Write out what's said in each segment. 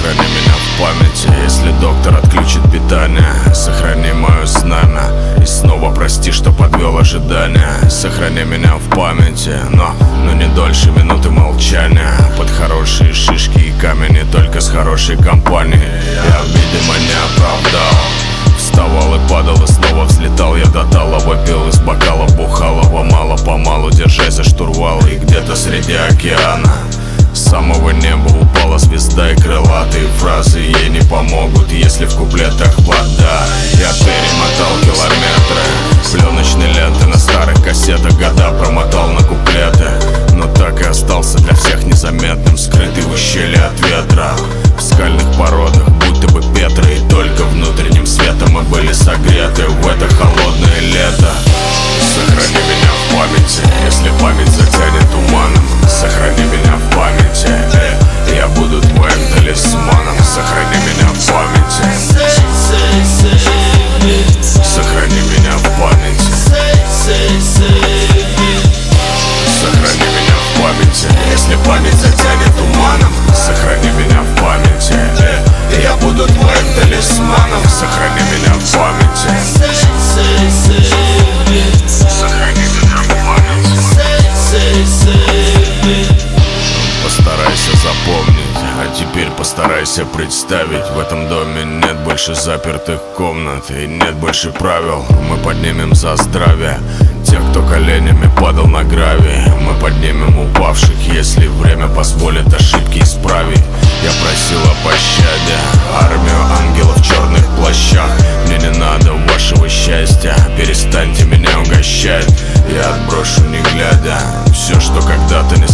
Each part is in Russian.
Сохрани меня в памяти, если доктор отключит питание. Сохрани мое знамя и снова прости, что подвел ожидания Сохрани меня в памяти, но, но не дольше минуты молчания. Под хорошей компанией Я, видимо, не оправдал. Вставал и падал, и снова взлетал. Я до талого пил из бокала бухалого Мало-помалу держась за штурвал. И где-то среди океана с самого неба упала звезда и крылатые фразы ей не помогут, если в куплетах вода. Я перемотал километры Пленочные ленты на старых кассетах Года промотал на куплеты Но так и остался для всех незаметным постарайся представить. В этом доме нет больше запертых комнат И нет больше правил, мы поднимем за здравие Тех, кто коленями падал на гравии. Мы поднимем упавших, если время позволит ошибки исправить. Я просил о пощаде Армию ангелов в черных плащах. Мне не надо вашего счастья Перестаньте меня угощать. Я отброшу не глядя Все, что когда-то не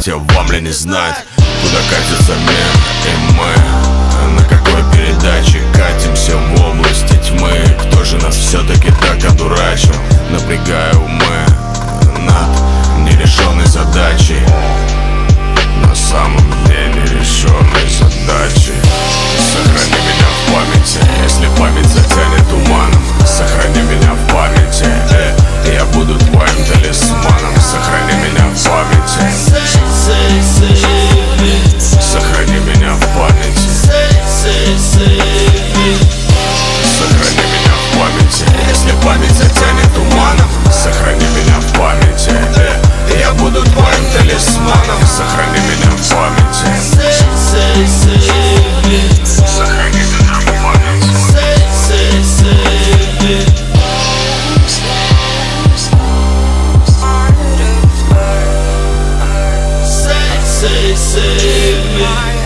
братья, вам ли не знать Куда катится мир и мы память за теми Сохрани меня в памяти. Я буду твоим талисманом. Сохрани меня в Сохрани меня в памяти. Save me